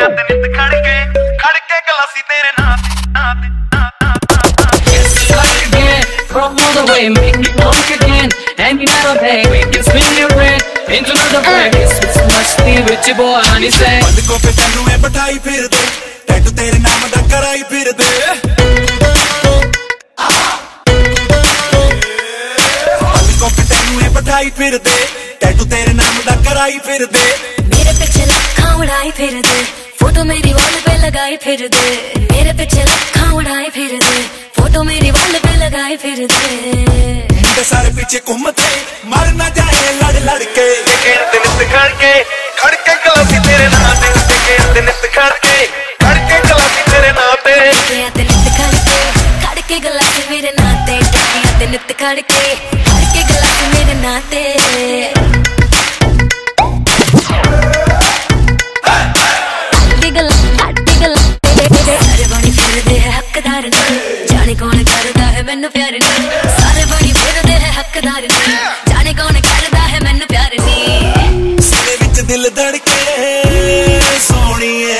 ਗਿਆ ਤੇ ਨਿਤ ਖੜ ਕੇ ਖੜ ਕੇ ਗਲਾਸੀ ਤੇਰੇ ਨਾਂ ਤੇ ਨਾਂ ਤੇ From all the way, make me punk again Any night of day, we can spin your brain Into another way, it's so much the rich boy, honey say ਬੰਦ ਕੋ ਪੇ ਤੈਨੂੰ ਐ ਬਿਠਾਈ ਫਿਰ ਦੇ ਟੈਟੂ ਤੇਰੇ ਨਾਮ ਦਾ ਕਰਾਈ ਫਿਰ ਦੇ ਉਡਾਈ ਫਿਰਦੇ ਟੈਟੂ ਤੇਰੇ ਨਾਮ ਦਾ ਕਰਾਈ ਫਿਰਦੇ ਮੇਰੇ ਪਿੱਛੇ ਲੱਖਾਂ ਉਡਾਈ ਫਿਰਦੇ फ़ोटो मेरी वॉल पे लगाए फिर दे। मेरे पीछे लखा उड़ाए फिर दे। फ़ोटो मेरी वॉल पे लगाए फिर दे। सारे पीछे घूमते मर ना जाए लड़ लड़ के। करके खड़के कलासी तेरे नाम पे। खड़के खड़के कलासी तेरे नाम पे। खड़के गलासी मेरे नाते टकिया ते नित खड़के खड़के ਮੈਨੂੰ ਪਿਆਰ ਨਹੀਂ ਸਾਰੇ ਬਣੀ ਫਿਰਦੇ ਹੈ ਹੱਕਦਾਰ ਨਹੀਂ ਜਾਣੇ ਕੌਣ ਕਰਦਾ ਹੈ ਮੈਨੂੰ ਪਿਆਰ ਨਹੀਂ ਸੀਨੇ ਵਿੱਚ ਦਿਲ ਧੜਕੇ ਸੋਣੀਏ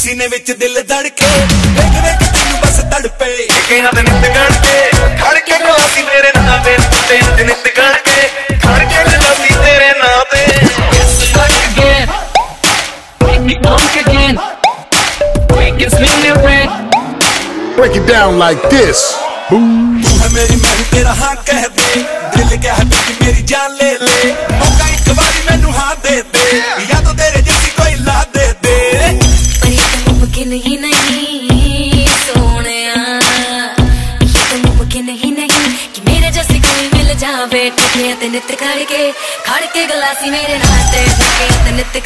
ਸੀਨੇ ਵਿੱਚ ਦਿਲ ਧੜਕੇ ਵੇਖ ਵੇਖ ਤੈਨੂੰ ਬਸ ਤੜਪੇ ਟਿਕੇ ਤੇ ਨਿੱਤ ਖੜ ਕੇ ਖੜ ਕੇ ਗਲਾਸੀ ਤੇਰੇ ਨਾਂ ਤੇ ਟਿਕੇ ਤੇ ਨਿੱਤ ਖੜ ਕੇ ਖੜ ਕੇ ਗਲਾਸੀ ਤੇਰੇ ਨਾਂ ਤੇ again Make it punk again We can spin your red Break it down like this. मेरी मन तेरा हाँ कह दे। दिल क्या है मेरी जान ले ले। मौका एक बारी मैनू हाँ दे दे। या तो तेरे जैसी कोई ला दे दे। पर तो मुमकिन ही नहीं सोने ये तो मुमकिन ही नहीं कि मेरे जैसी कोई मिल जावे। ठीक है ते नित खड़ के गलासी मेरे नाते ठीक है ते नित